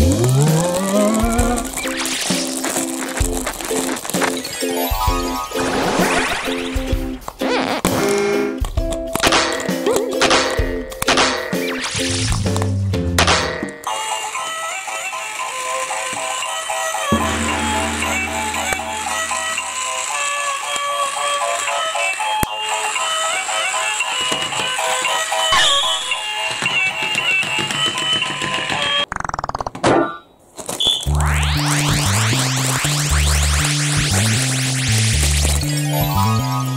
You. Música